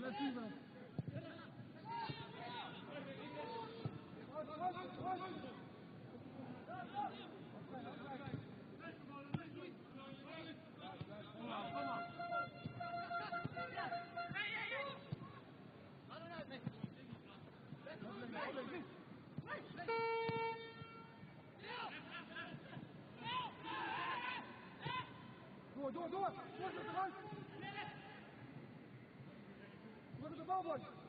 Door, door, door. Dublin.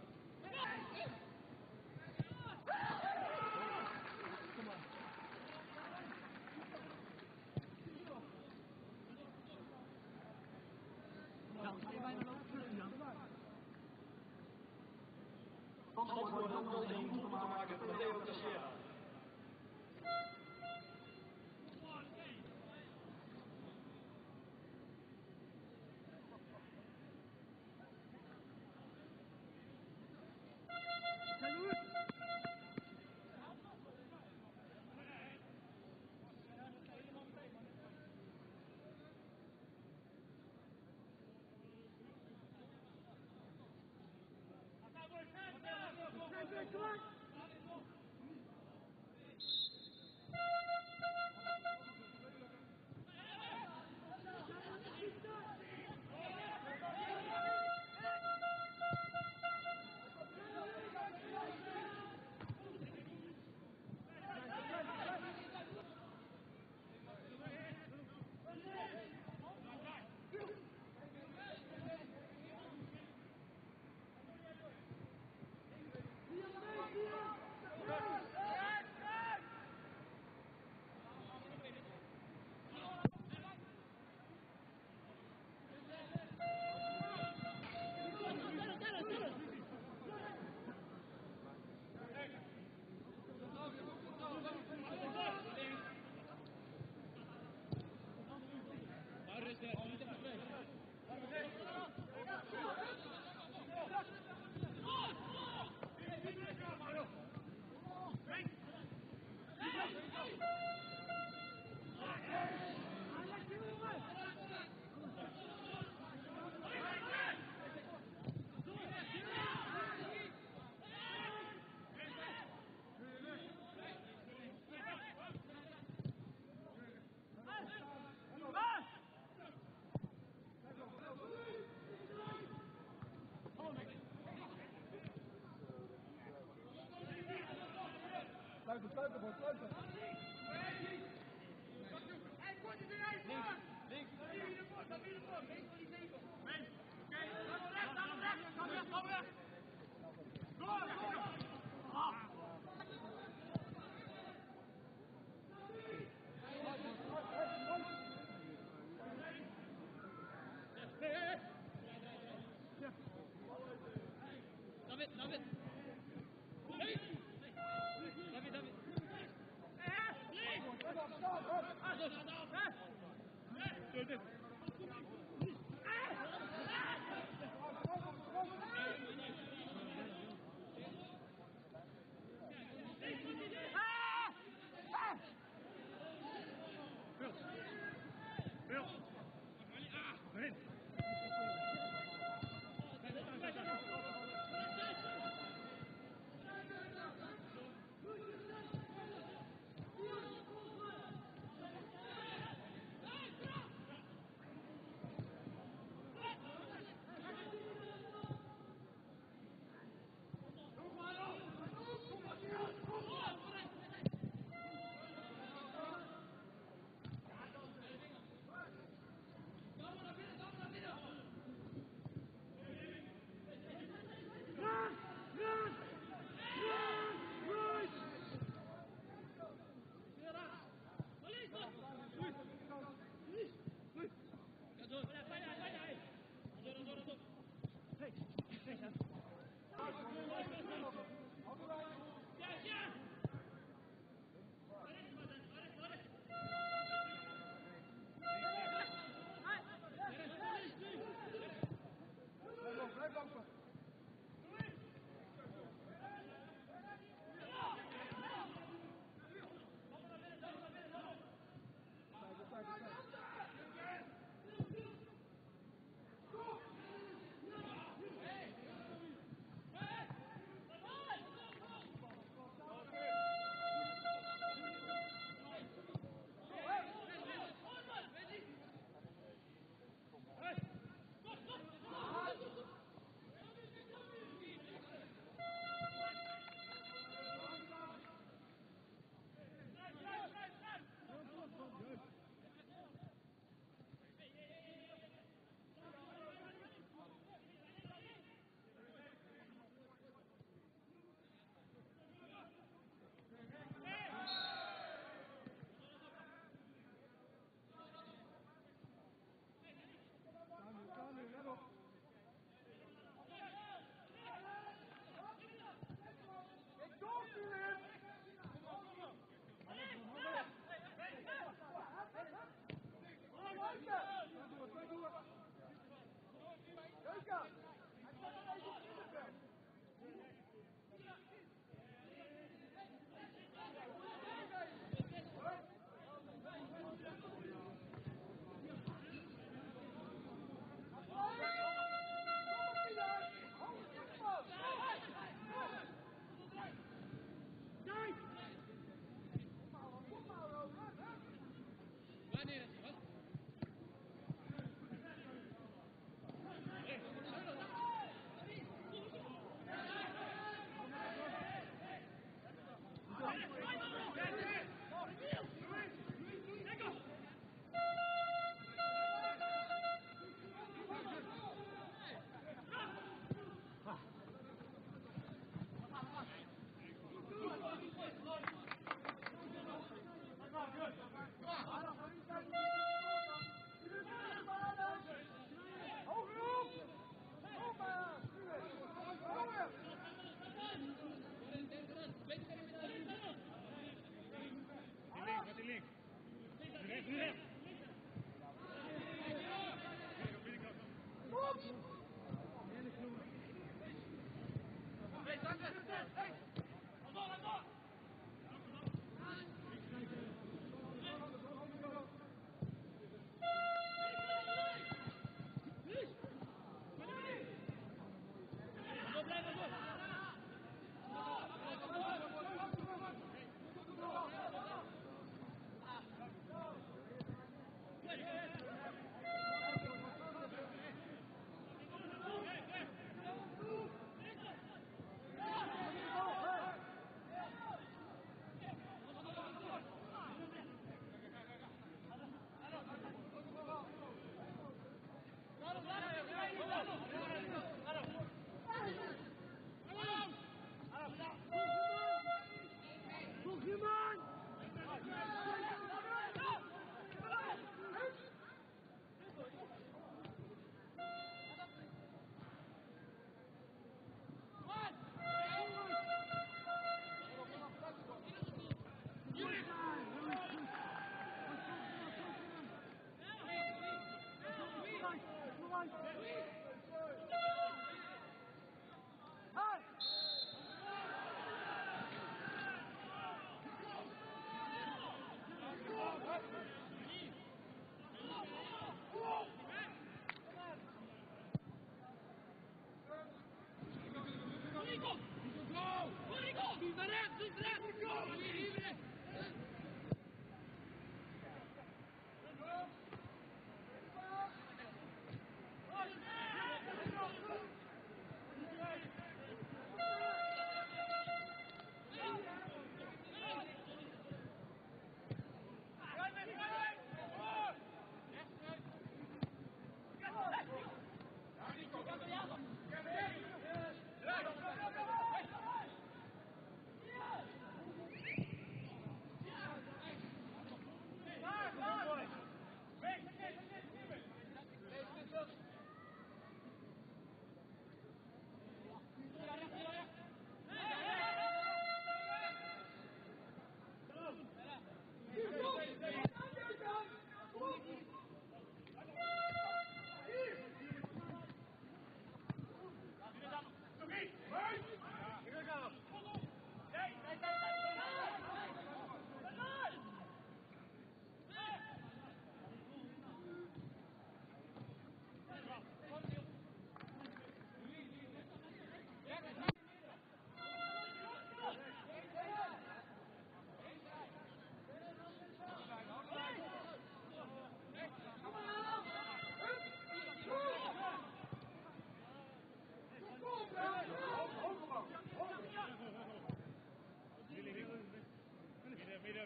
Blijf er, blijf er, blijf er. Yeah.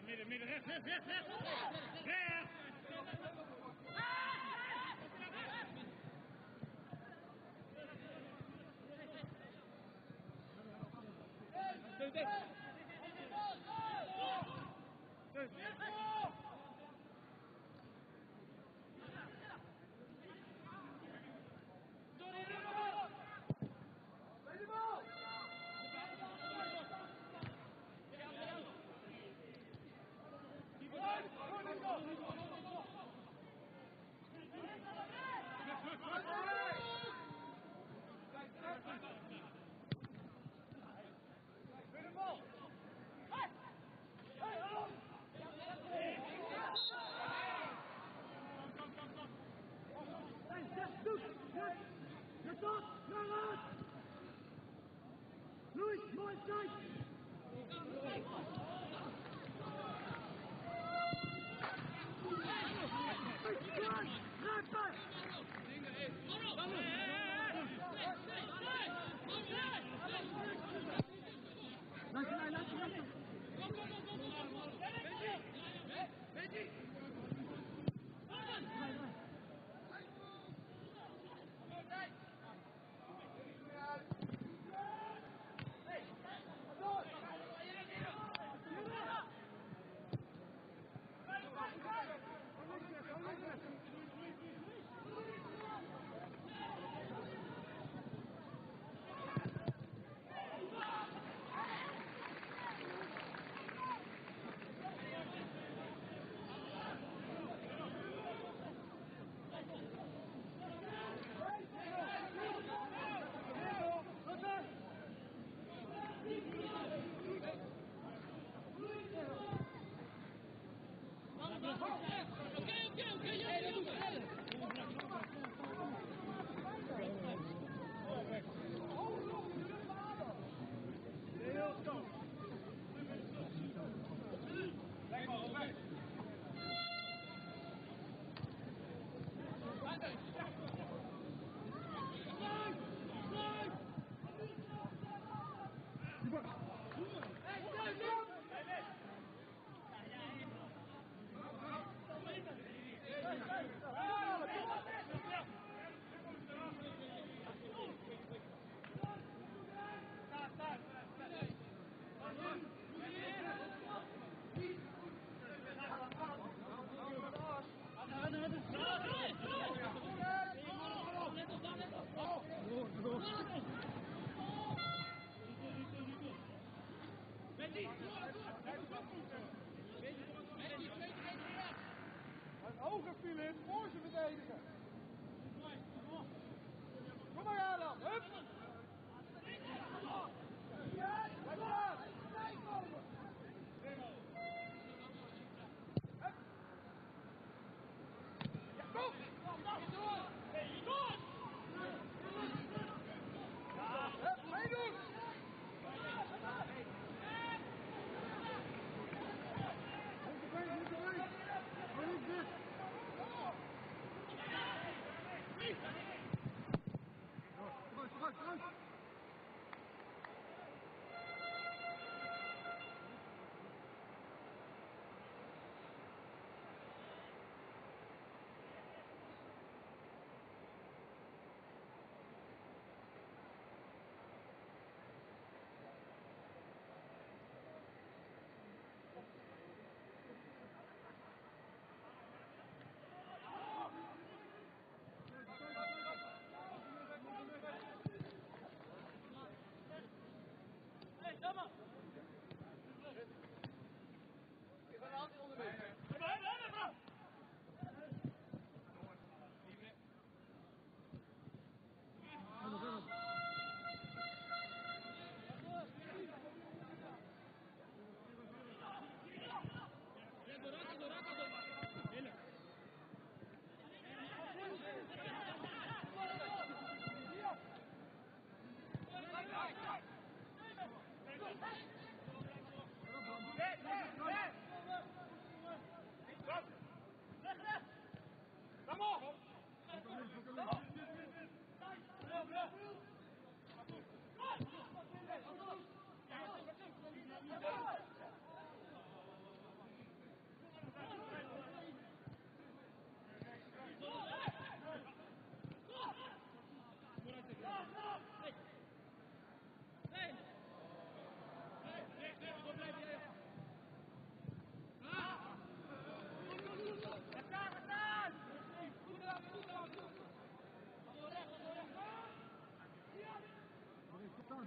midden, midden, rechts, rechts, rechts, rechts. Rechts. Rechts. Stop! Garante! Luís Monsanto! Een Met die voor ze.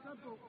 Santo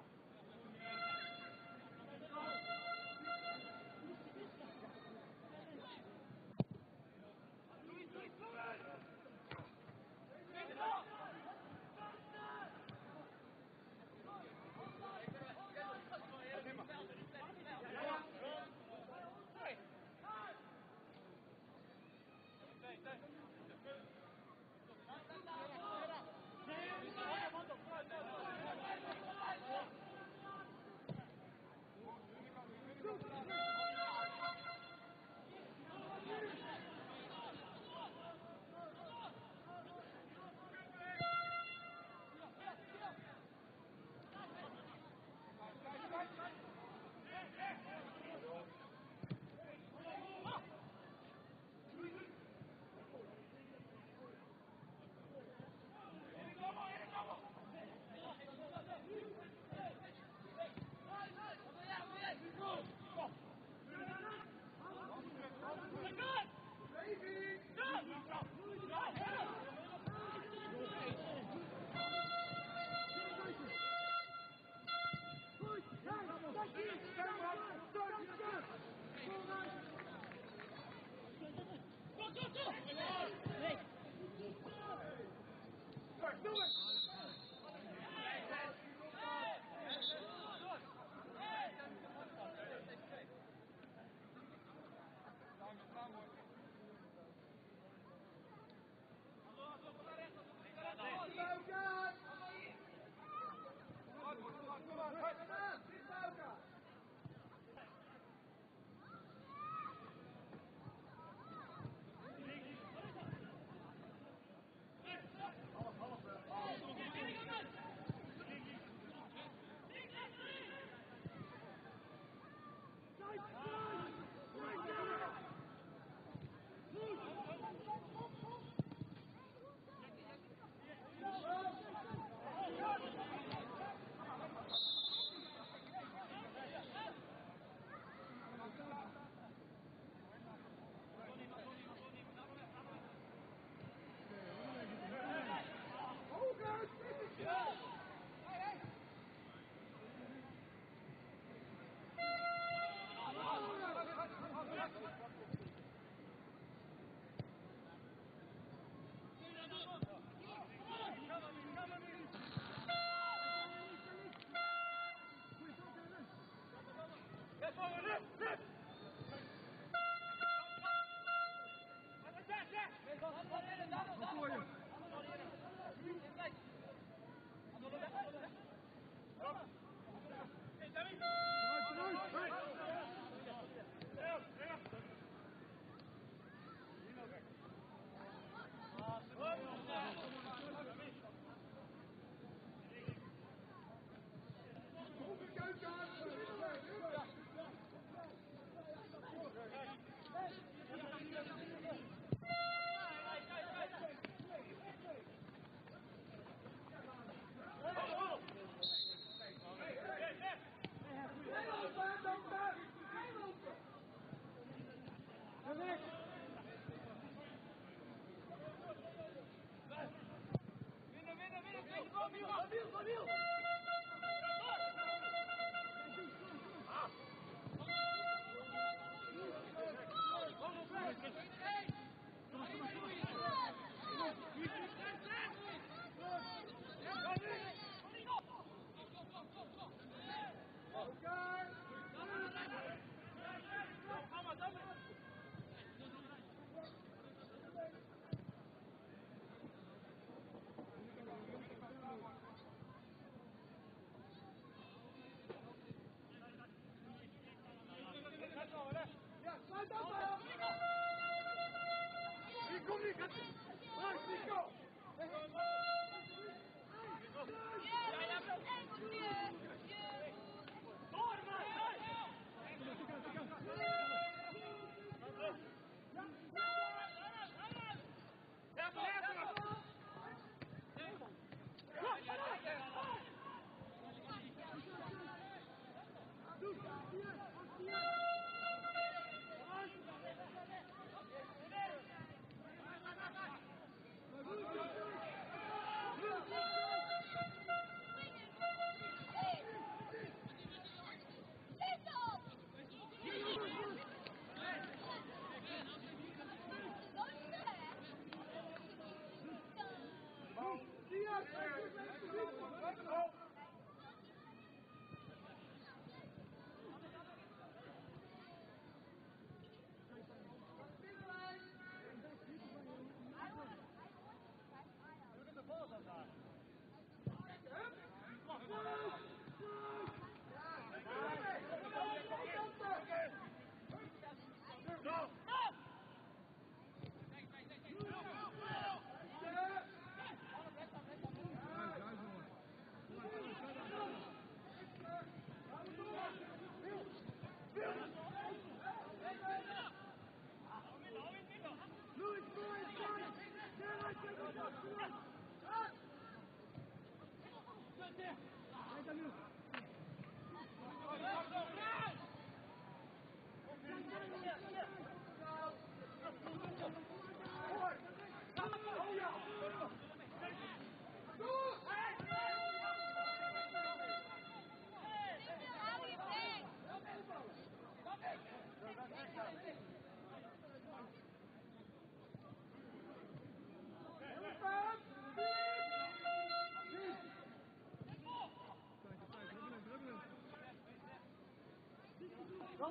Hey,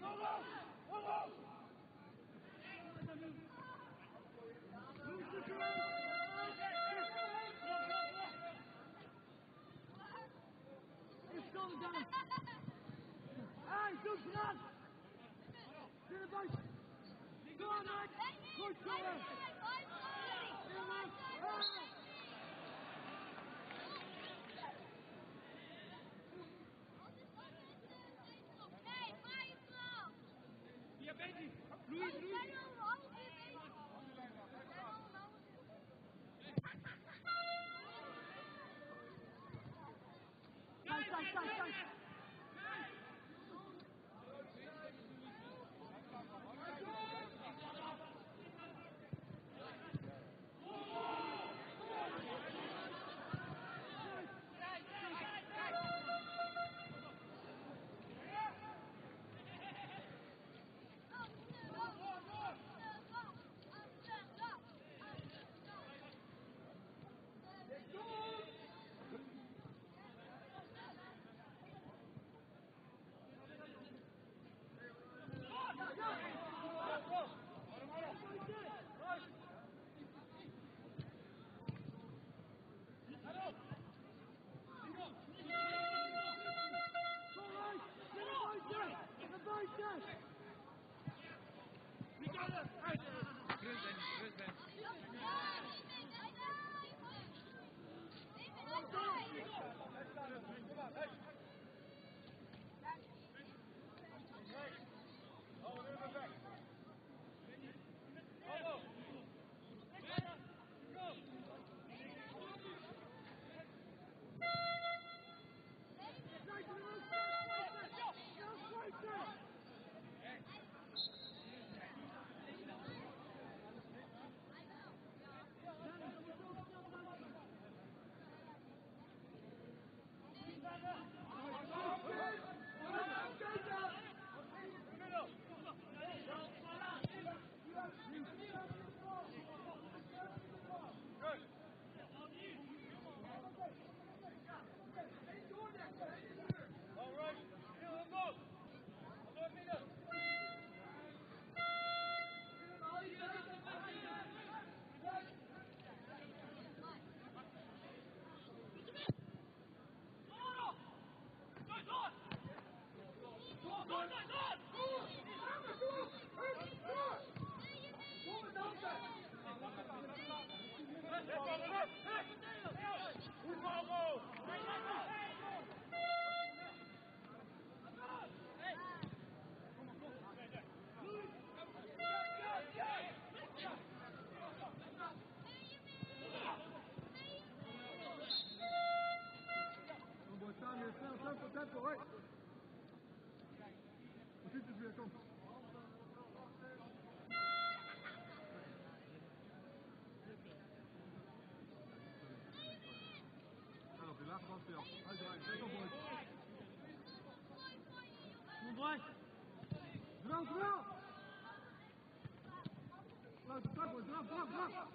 Molo! Good, Sarah. Braille. Bravo, bravo. Bravo, bravo.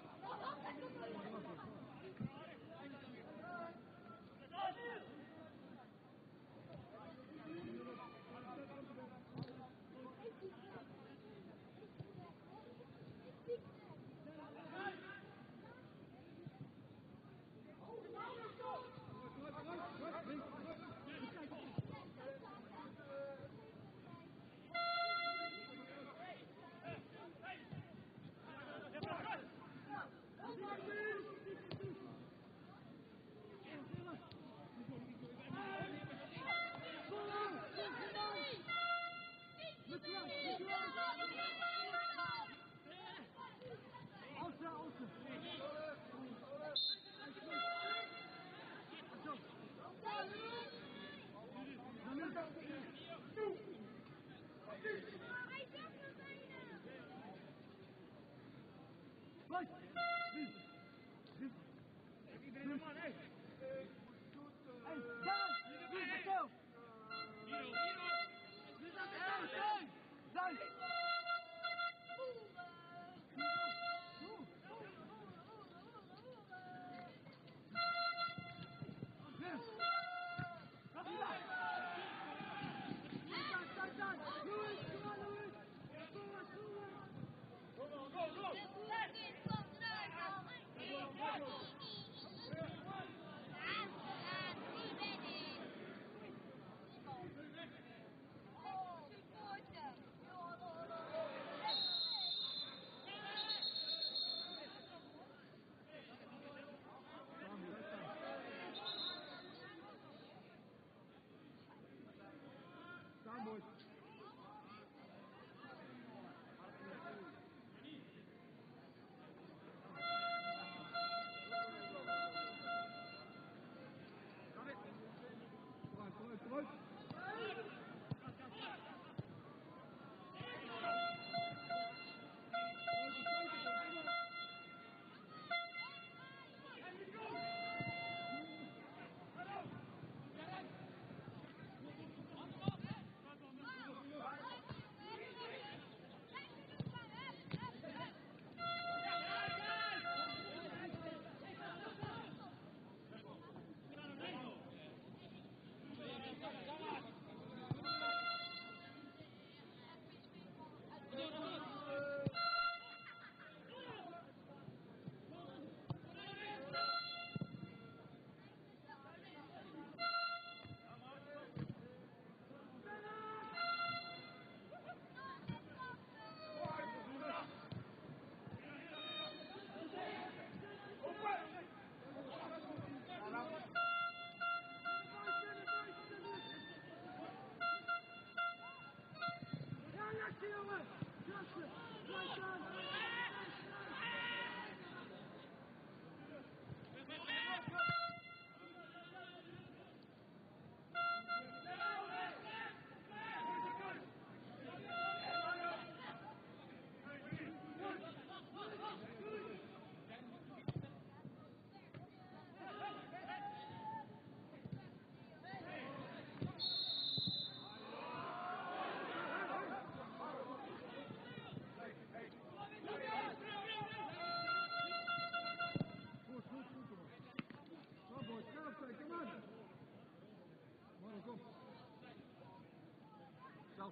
Most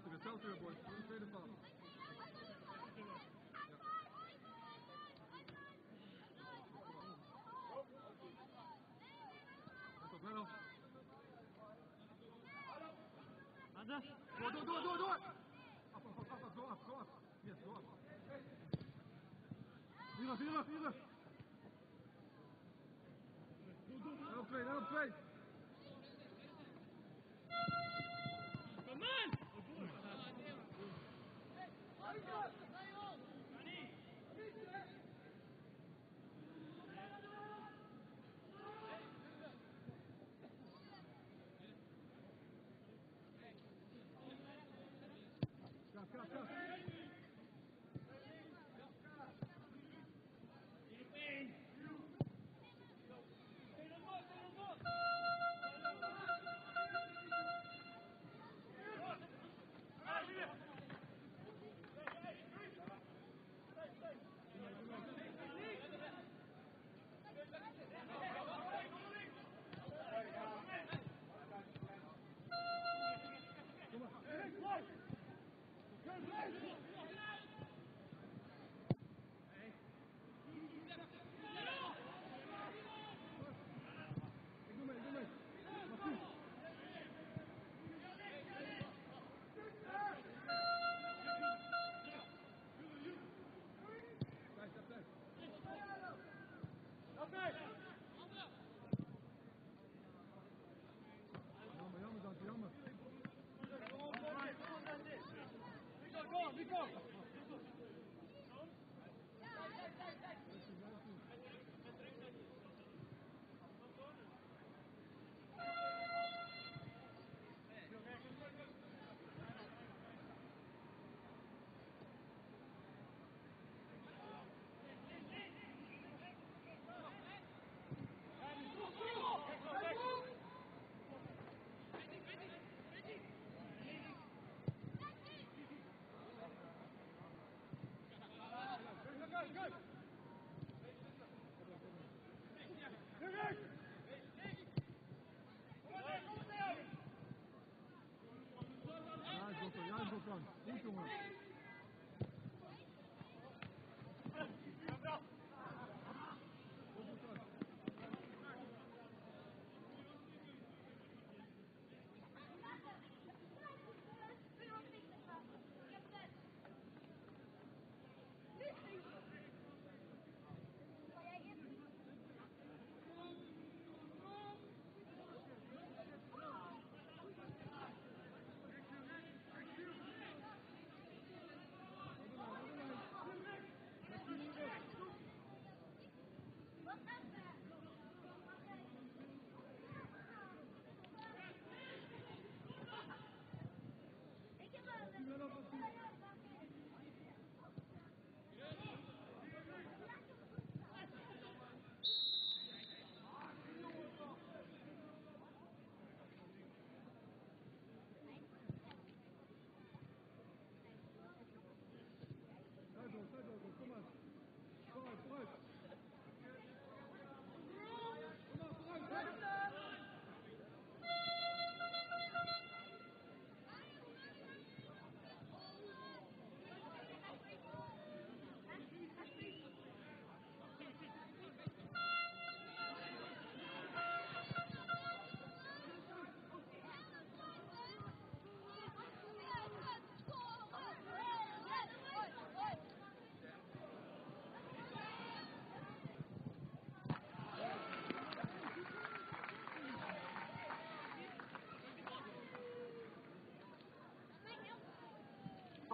Zelf weer, zelf weer, boys. Voor de tweede paal. Let op, let op. Ada. Door, door, door, door, door! Af, af, af, af, go af, go af. Yes, go af. Hier af, hier af, hier af. En Thank you.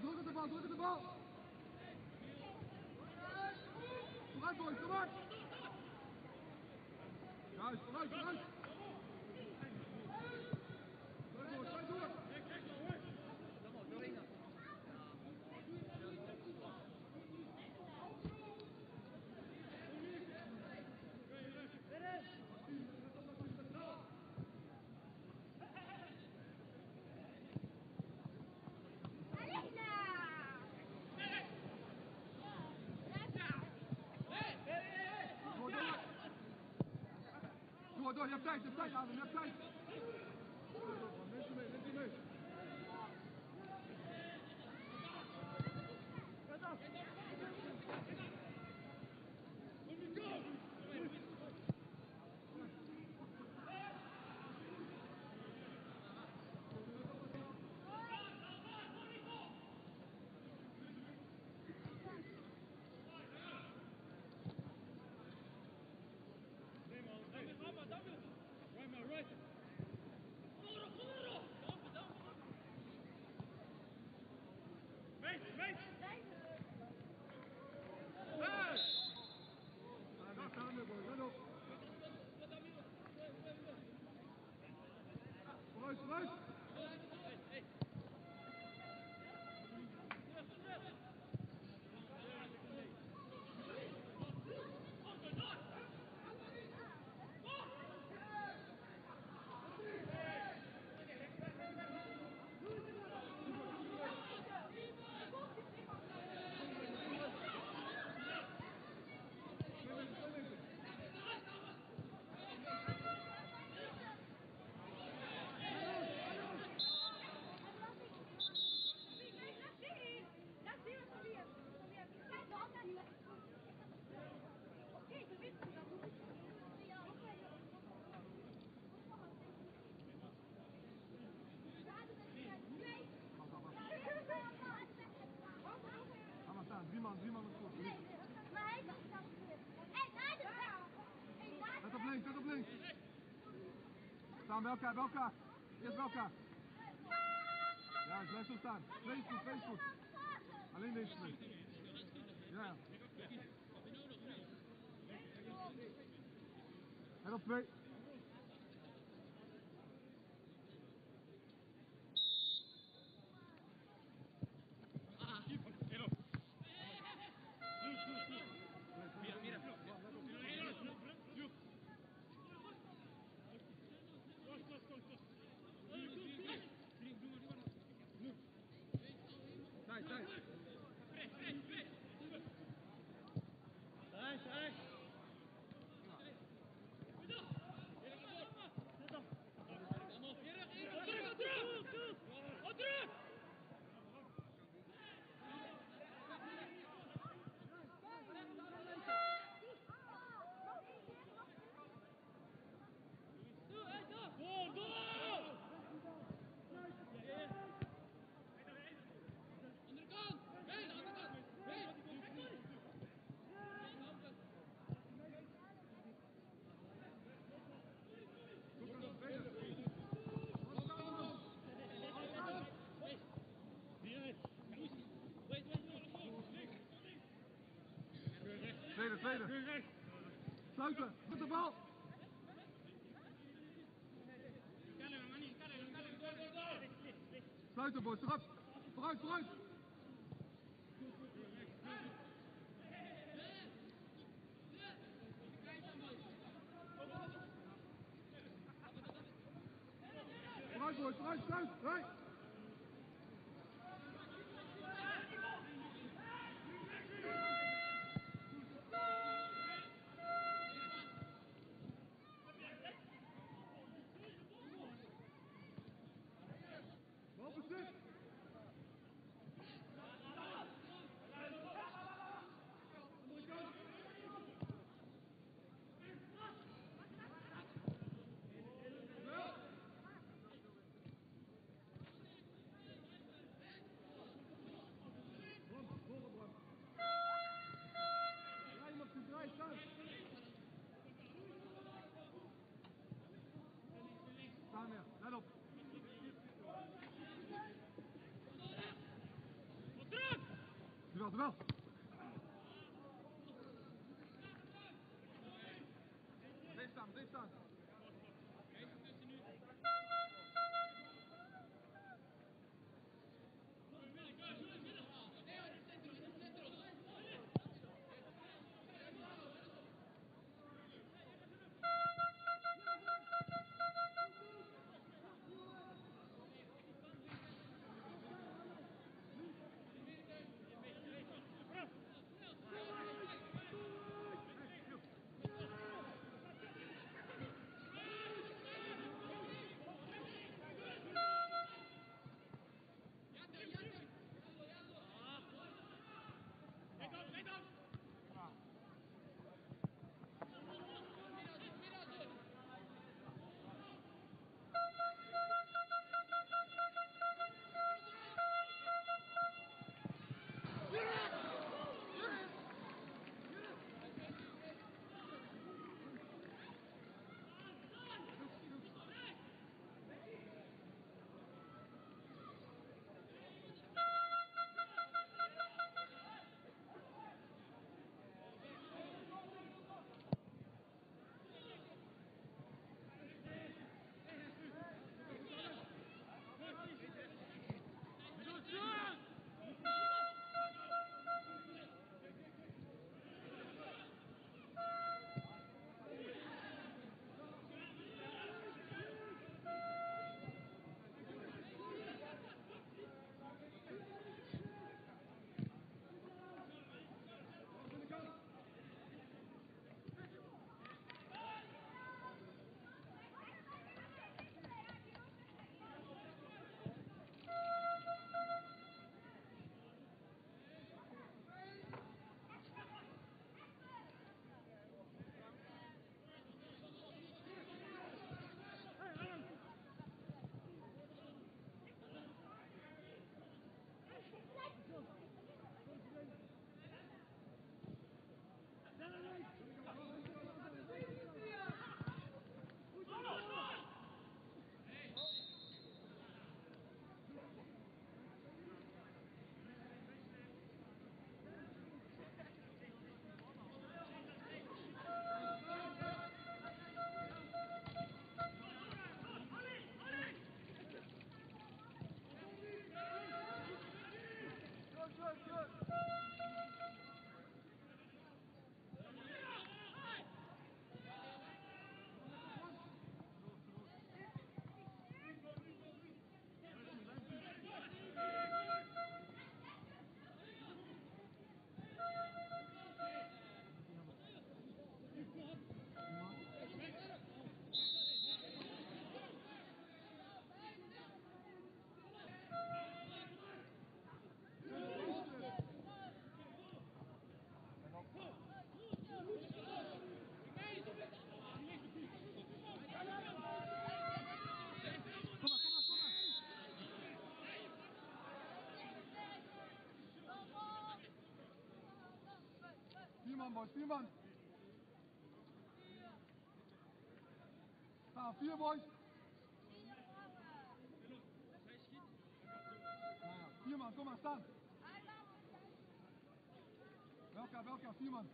Vooruit, druk op de bal, druk op de bal. Vooruit boys, vooruit. Juist, vooruit, vooruit. Ga Door, door, je hebt tijd, je hebt tijd, Adam, je hebt tijd. close, close. Bij elkaar. Eerst bij elkaar. Ja, blijf zo staan. Twee is goed, twee is goed. Alleen deze twee. Ja. En op. tweede. Sluiten, met de bal. Sluiten, boys, erop. Vooruit, vooruit. go. Vier man, boys, vier man. Staan vier boys. Nou ja, vier man, kom maar, staan. Welka, welka, vier man.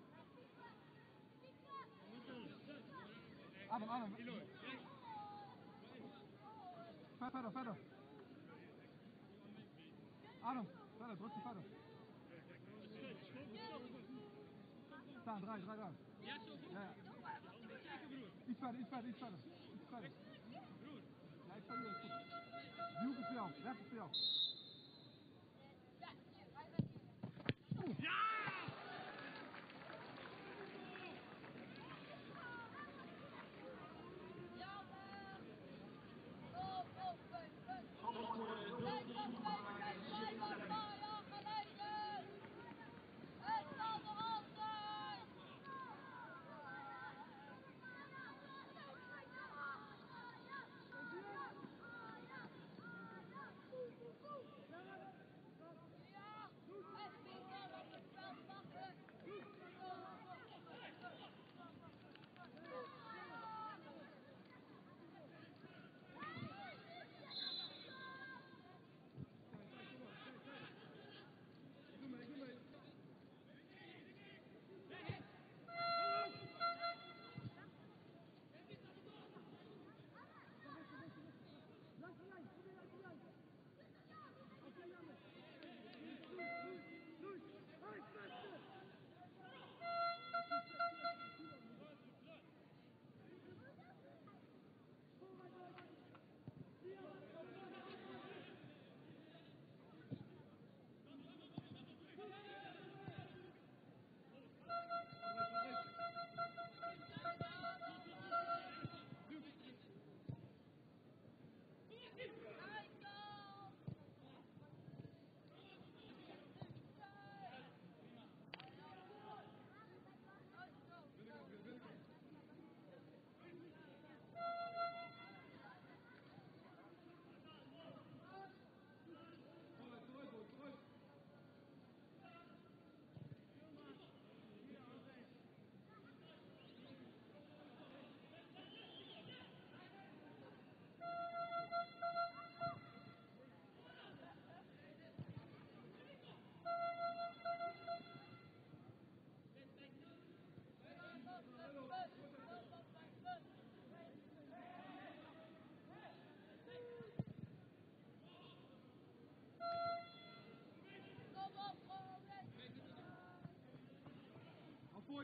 Adam, Adam. Ver- Verder, verder. Adam, verder, druk je verder. Staan, draai, draai, draai. Ja, zo goed. Ja. Zeker, broer. Iets verder, iets verder, iets verder. Iets verder. Broer. Ja, ik sta hier. Duw het jou, recht voor jou. Ja!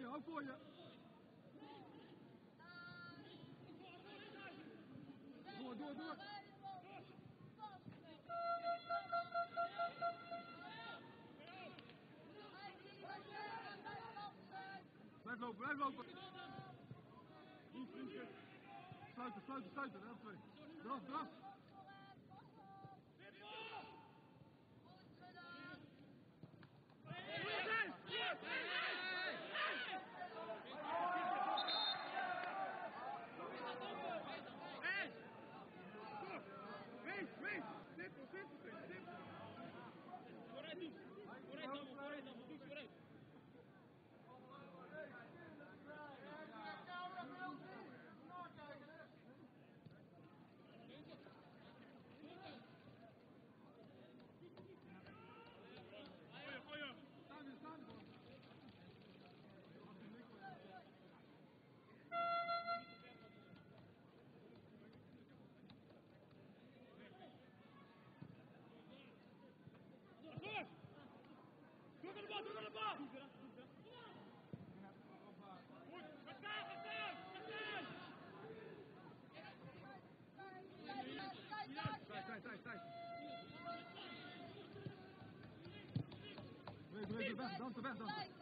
Афоня, Афоня! Давай, давай, давай! Blijf lopen, blijf lopen! Goed, vriendje! Sluiten, sluiten, sluiten, help twee! Draf, draf! 吃饭，等我吃饭，等。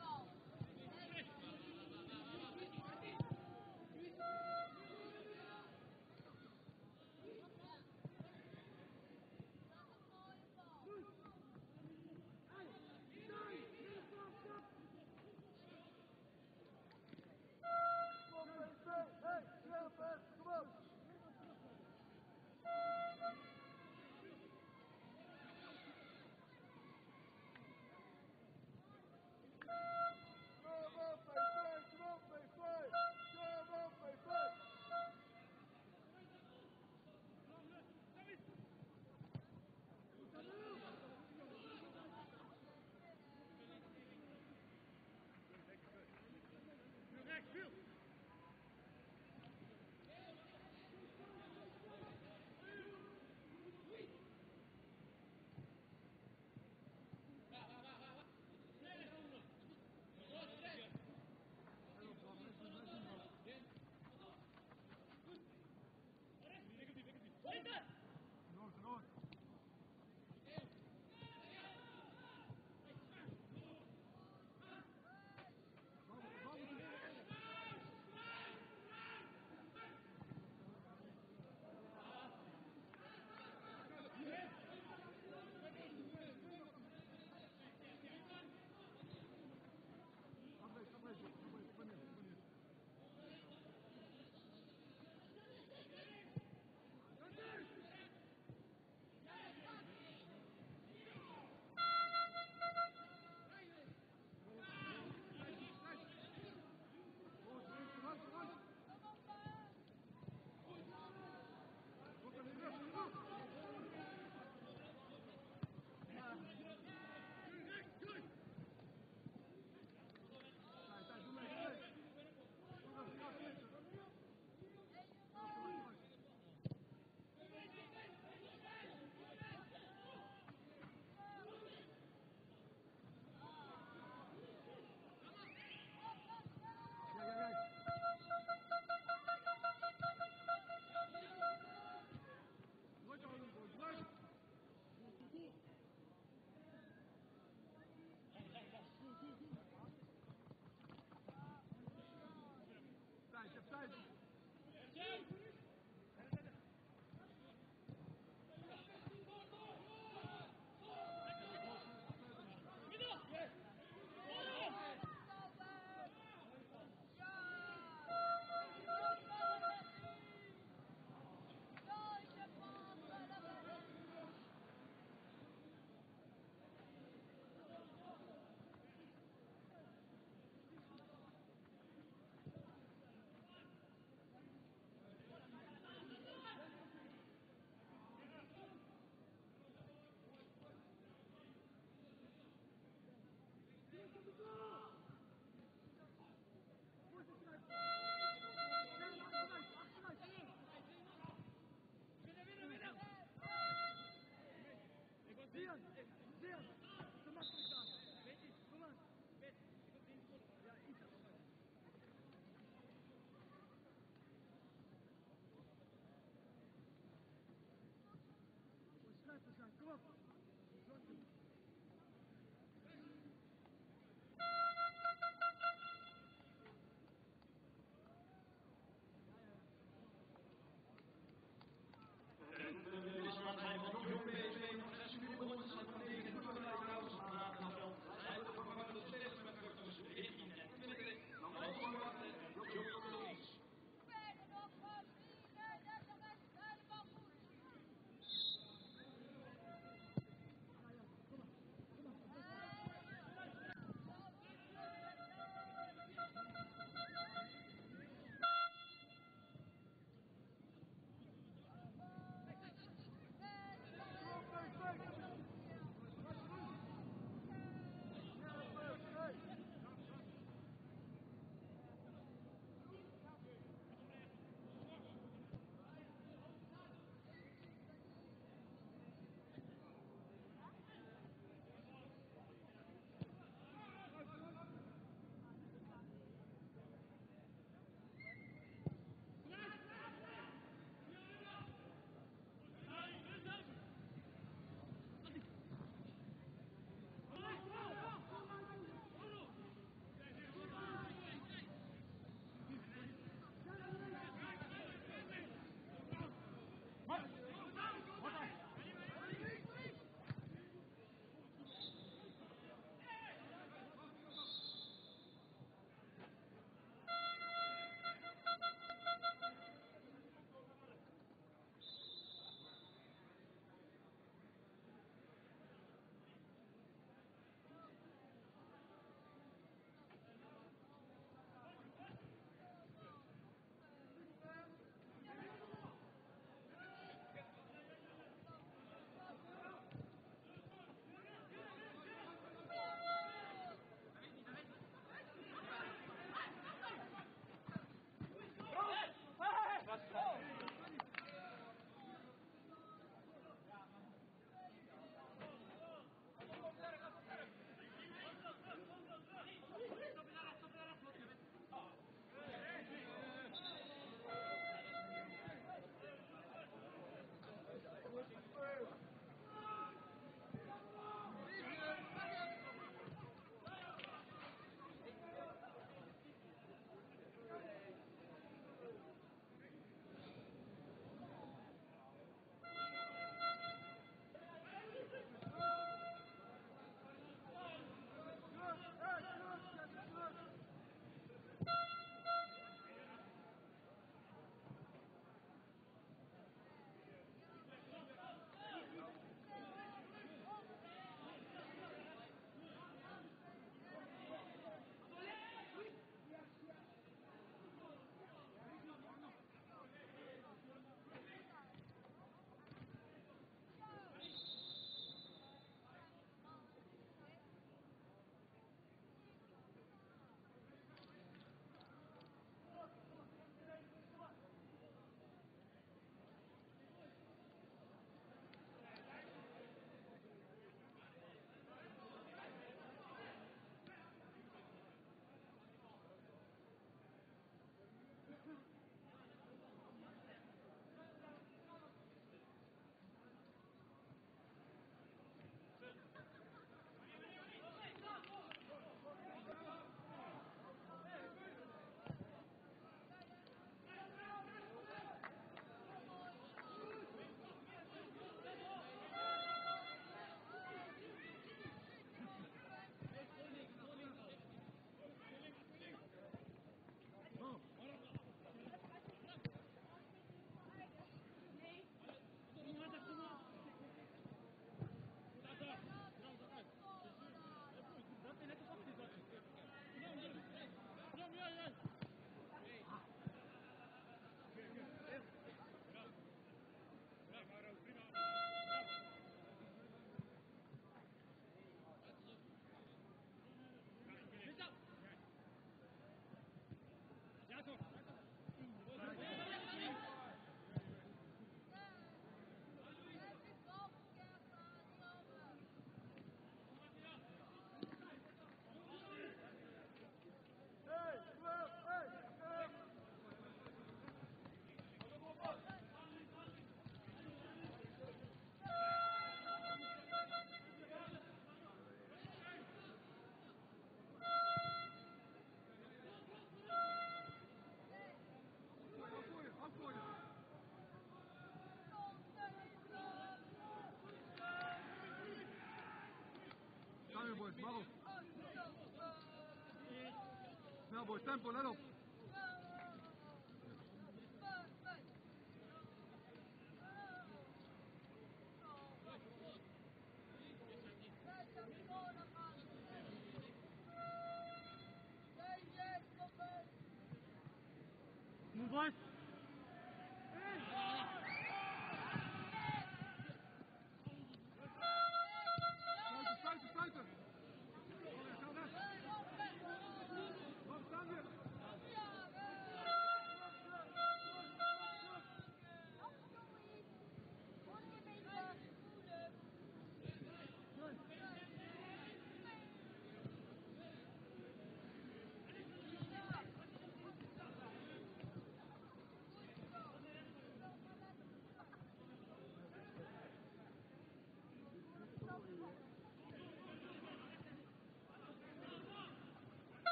no, pues está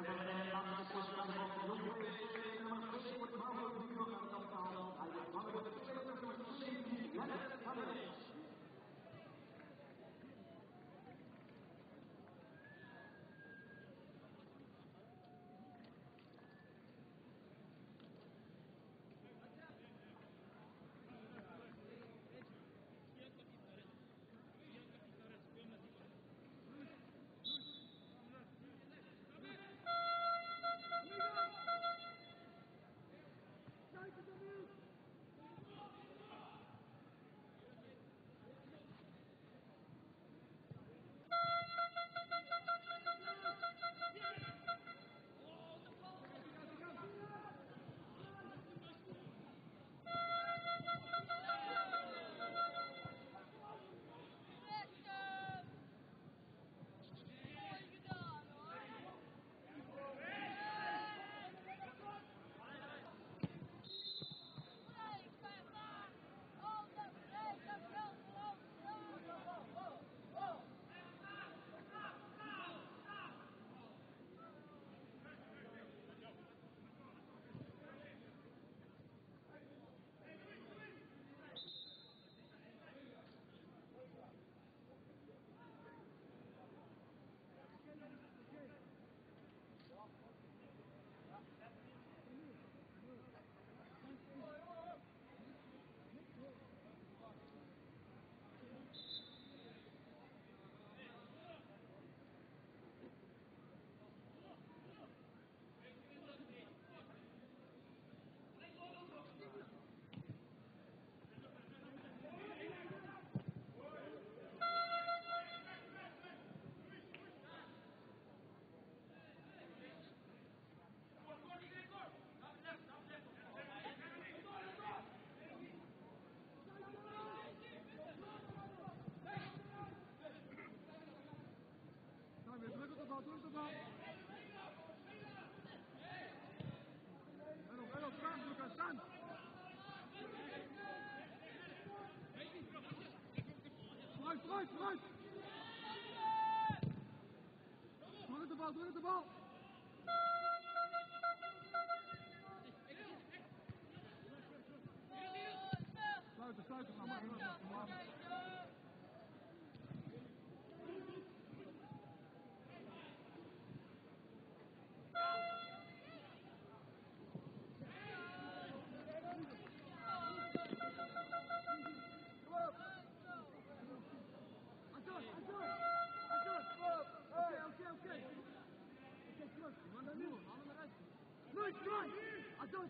ഇവിടെ ഉള്ളതെല്ലാം സുഖം Right, right. Throw the ball, throw the ball. 啊这这这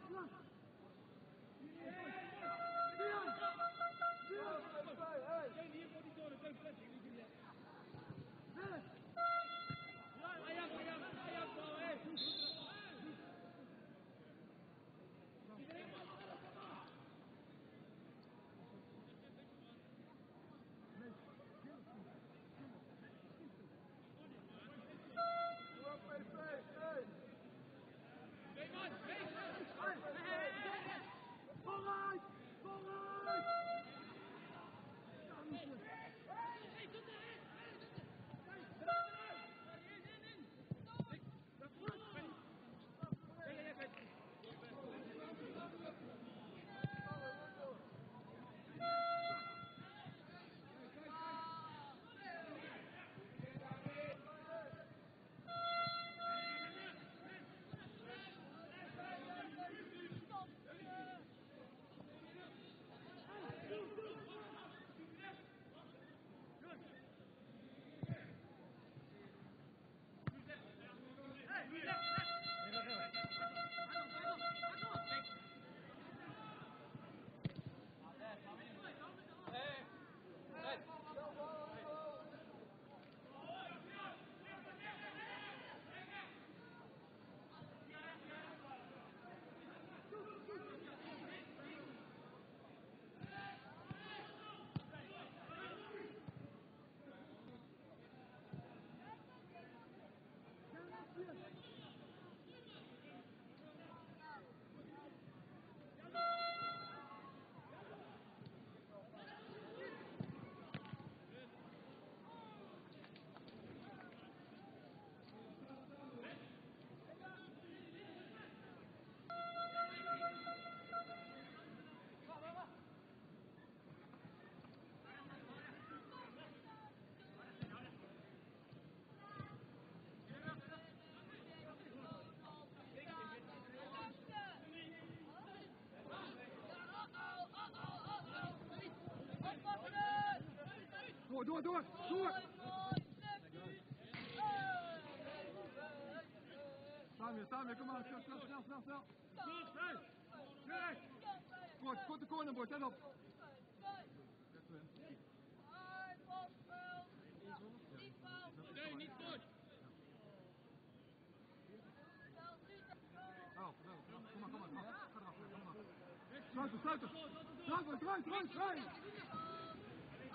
door, door, door, door. Samen, samen, kom aan, snel, snel, snel, snel, snel. Snel, snel. Kort, kort de cornerbord, let op. Nee, niet kort. Oh, kom maar, kom maar, kom maar. Sluiten, sluiten. Sluiten, sluiten, sluiten.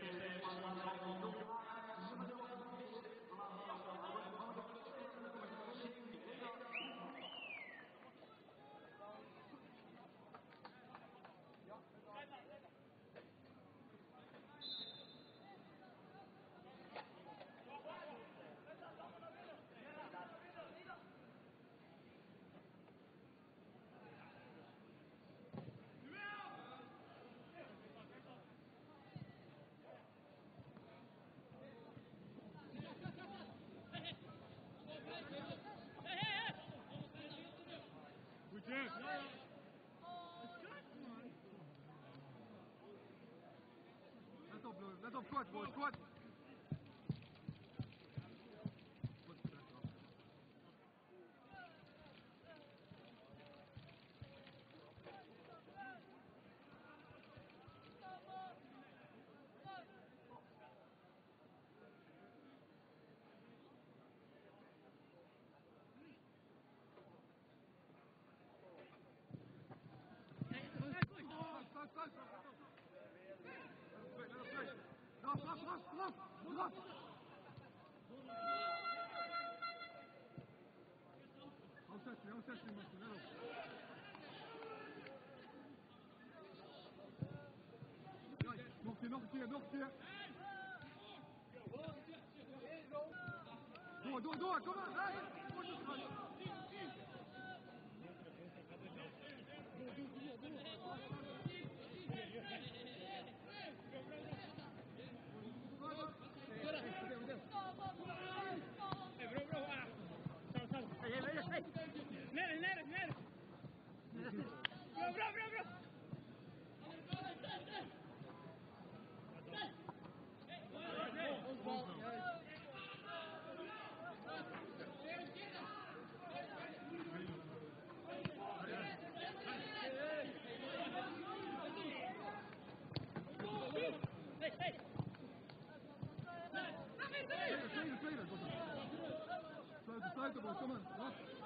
Yeah. Let off squat, boy, squat. grave. Doğa, doğa, doğa, doğa, doğa. Sluit de bal, kom maar.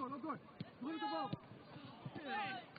Do it, do